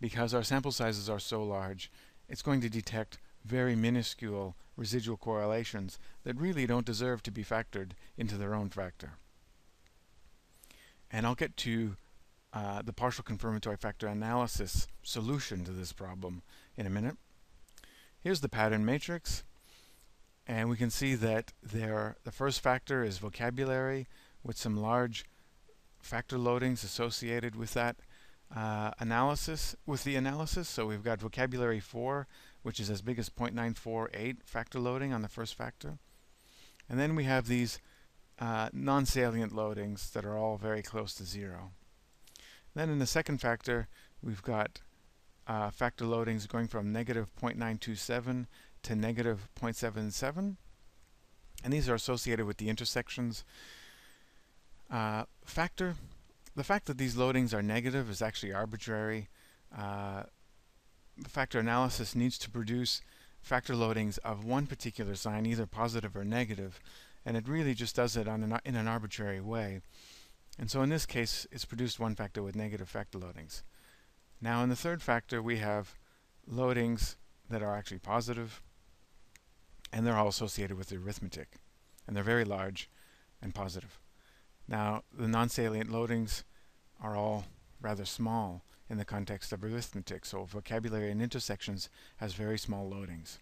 because our sample sizes are so large, it's going to detect very minuscule residual correlations that really don't deserve to be factored into their own factor. And I'll get to uh, the partial confirmatory factor analysis solution to this problem in a minute. Here's the pattern matrix. And we can see that there, the first factor is vocabulary with some large factor loadings associated with that uh, analysis, with the analysis. So we've got vocabulary 4, which is as big as 0.948 factor loading on the first factor. And then we have these uh, non-salient loadings that are all very close to zero. Then in the second factor, we've got uh, factor loadings going from negative 0.927 to negative 0.77. And these are associated with the intersections. Uh, factor, the fact that these loadings are negative is actually arbitrary. Uh, the factor analysis needs to produce factor loadings of one particular sign, either positive or negative, and it really just does it an, in an arbitrary way. And so in this case, it's produced one factor with negative factor loadings. Now in the third factor, we have loadings that are actually positive, and they're all associated with the arithmetic. And they're very large and positive. Now, the non-salient loadings are all rather small in the context of arithmetic, so vocabulary and intersections has very small loadings.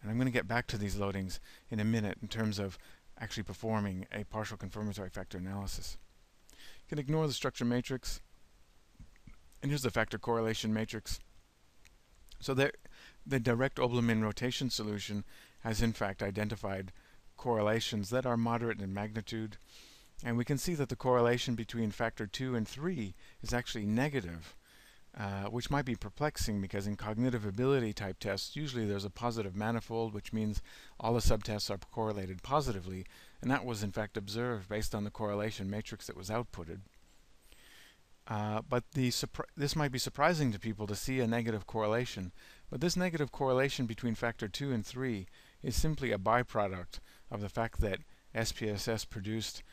And I'm going to get back to these loadings in a minute in terms of actually performing a partial confirmatory factor analysis. You can ignore the structure matrix. And here's the factor correlation matrix. So there, the direct oblimin rotation solution has in fact identified correlations that are moderate in magnitude. And we can see that the correlation between factor 2 and 3 is actually negative, uh, which might be perplexing because in cognitive ability type tests, usually there's a positive manifold, which means all the subtests are correlated positively. And that was in fact observed based on the correlation matrix that was outputted. Uh, but this might be surprising to people to see a negative correlation. But this negative correlation between factor 2 and 3 is simply a byproduct of the fact that SPSS produced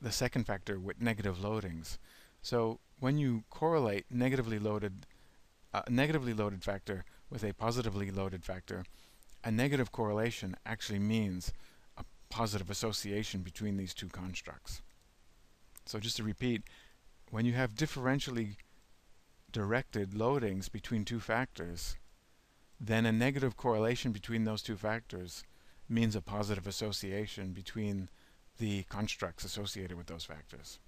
the second factor with negative loadings. So when you correlate negatively loaded negatively loaded factor with a positively loaded factor, a negative correlation actually means a positive association between these two constructs. So just to repeat, when you have differentially directed loadings between two factors, then a negative correlation between those two factors means a positive association between the constructs associated with those factors.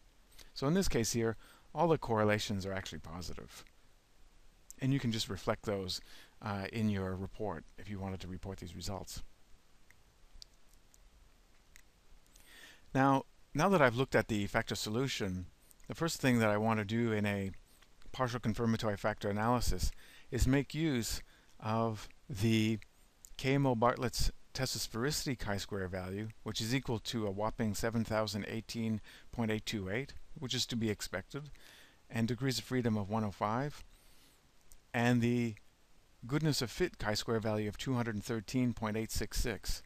So in this case here, all the correlations are actually positive. And you can just reflect those uh, in your report if you wanted to report these results. Now, now that I've looked at the factor solution, the first thing that I want to do in a partial confirmatory factor analysis is make use of the KMO Bartlett's test sphericity chi-square value, which is equal to a whopping 7018.828, which is to be expected, and degrees of freedom of 105, and the goodness of fit chi-square value of 213.866.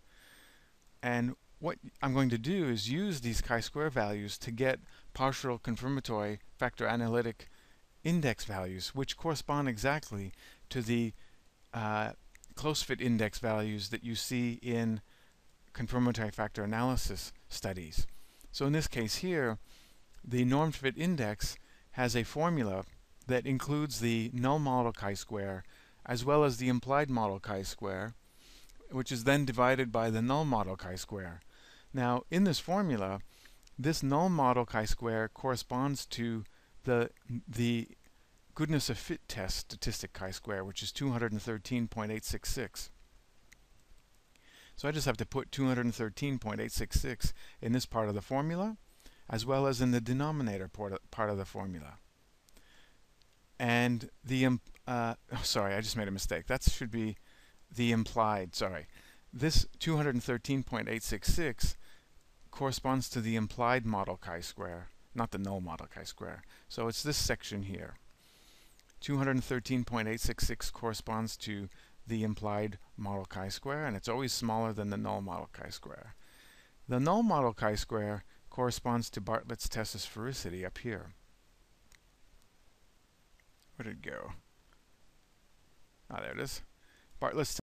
And what I'm going to do is use these chi-square values to get partial confirmatory factor analytic index values, which correspond exactly to the uh, close fit index values that you see in confirmatory factor analysis studies. So in this case here, the normed fit index has a formula that includes the null model chi-square as well as the implied model chi-square, which is then divided by the null model chi-square. Now, in this formula, this null model chi-square corresponds to the, the goodness of fit test statistic chi-square, which is 213.866. So I just have to put 213.866 in this part of the formula, as well as in the denominator part of the formula. And the, uh, oh, sorry, I just made a mistake. That should be the implied, sorry. This 213.866 corresponds to the implied model chi-square, not the null model chi-square. So it's this section here. 213.866 corresponds to the implied model chi-square, and it's always smaller than the null model chi-square. The null model chi-square corresponds to Bartlett's test of sphericity up here. Where did it go? Ah, there it is. Bartlett's